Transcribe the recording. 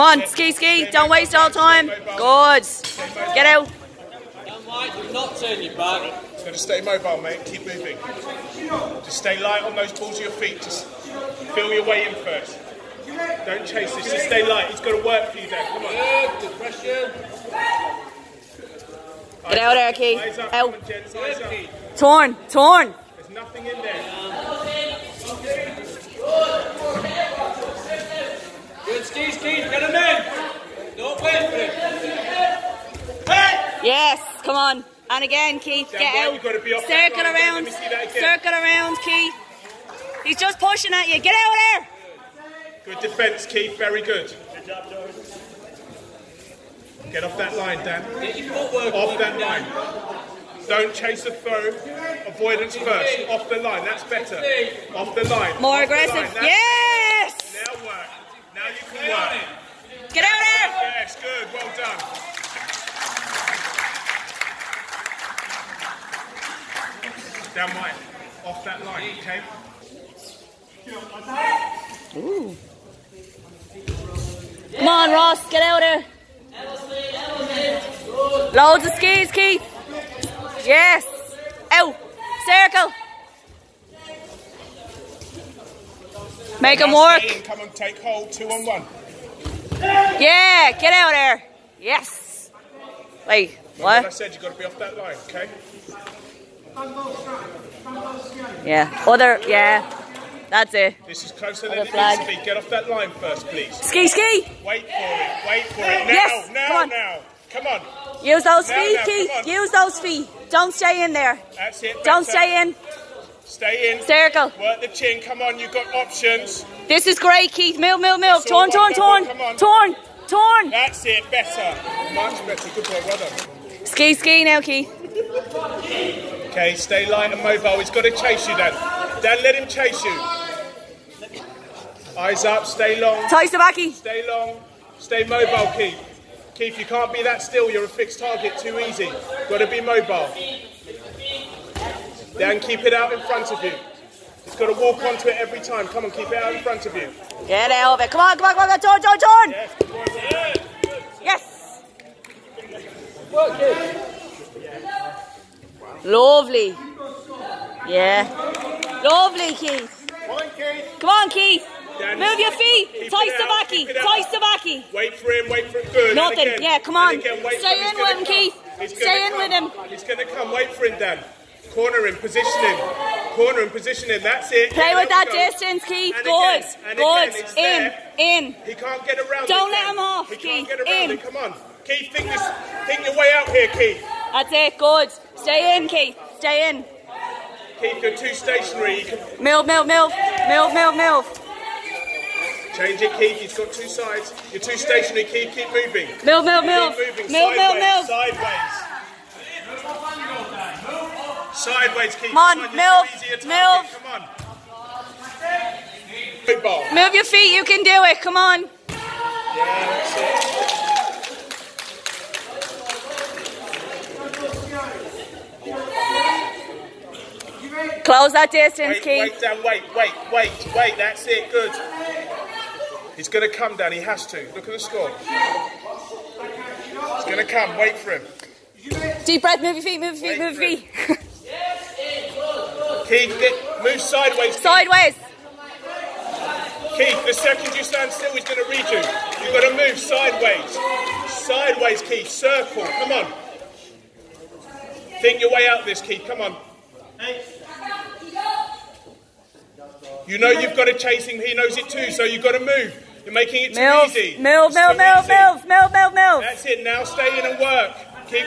on, ski, ski. Don't waste all time. Good. Get out. Mike, not turn your back. It's going to stay mobile, mate. Keep moving. Just stay light on those balls of your feet. Just feel your way in first. Don't chase this. Just stay light. It's got to work for you, Dan. Come on. Good, pressure. Get out there, up. Out. Come on, gents. Eyes up. Torn, torn. There's nothing in there. Good skis, skis, get him in. Don't wait for him. Yes, come on. And again, Keith, Dan get out. got to be off Circle around. me see that again. Circle around, Keith. He's just pushing at you. Get out of there. Good defence, Keith. Very good. Get off that line, Dan. Get your footwork Off that line. Don't chase the throw. Avoidance first. Off the line. That's better. Off the line. More Off aggressive. line. Yes. Now work. Now you can work. Get out there. Yes, good. Well done. Down Mike. Off that line, okay? Come on, Ross. Get out there. Loads of skis, Keith. Yes. Out. Circle. Make them work. Come on, take hold. Two on one. Yeah, get out there. Yes. Wait, Like I what? said, you've got to be off that line, okay? Yeah. Other, yeah. That's it. This is closer than Other it flag. needs to be. Get off that line first, please. Ski, ski. Wait for it. Wait for it. Now, Yes, now, come on. now. Come on. Use those Now, feet, now, Keith. Use those feet. Don't stay in there. That's it. Don't better. stay in. Stay in. Circle. Work the chin. Come on, you've got options. This is great, Keith. Move, move, move. It's Torn, torn, torn. come on. Torn, torn. That's it. Better. Much better. Good boy. Well done. Ski, ski now, Keith. Okay, stay light and mobile. He's got to chase you, Dan. Dan, let him chase you. Eyes up. Stay long. Tai Sabaki. Stay long. Stay mobile, Keith. Keith, you can't be that still. You're a fixed target. Too easy. Got to be mobile. Dan, keep it out in front of you. He's got to walk onto it every time. Come on, keep it out in front of you. Get out of it. Come on, come on, come on. Torn, torn, torn. Yes, good boy. Well done. Yes. Lovely. Yeah. Lovely, Keith. Come on, Keith. Move your feet. Tai Sabaki. keep it out. Tai Sabaki. Wait for him, wait for him. Good. Nothing. again, Yeah, come on. again, Stay in with him. Keith. Stay in with him. He's going to come. Wait for him, Dan. Corner him, position him. Corner him, position him. That's it. Play with that go. distance, Keith. And Good. again, Good. again, In. In. He can't get around Don't let him off, He Keith. can't get around In. it. Come on. Keith, think, this, think your way out here, Keith. That's it. Good. Stay in, Keith. Stay in. Keith, you're too stationary. You can Move, move, move. Move, move, move. change it, Keith. He's got two sides. You're too stationary, Keith. Keep moving. Move, move, move. Keep moving. Move, move, sideways, move. Sideways. Sideways, Keith. Come on, you're too move, easy a target. move. Come on. Good ball. Move your feet. You can do it. Come on. Yeah, Close that distance, Wait, Keith. wait, Dan, wait, wait, wait, wait. That's it. Good. He's going to come, Dan. He has to. Look at the score. He's going to come. Wait for him. Deep breath. Move your feet. Move your feet. Wait Move your feet. Keith, get, move sideways. Keith. Sideways. Keith, the second you stand still, he's going to read you. You've got to move sideways. Sideways, Keith. Circle. Come on. Think your way out of this, Keith. Come on. You know you've got to chase him. He knows it too, so you've got to move. You're making it too Move. easy. Move, It's move, too move, easy. move, move, move, move. That's it. Now stay in and work. Keep.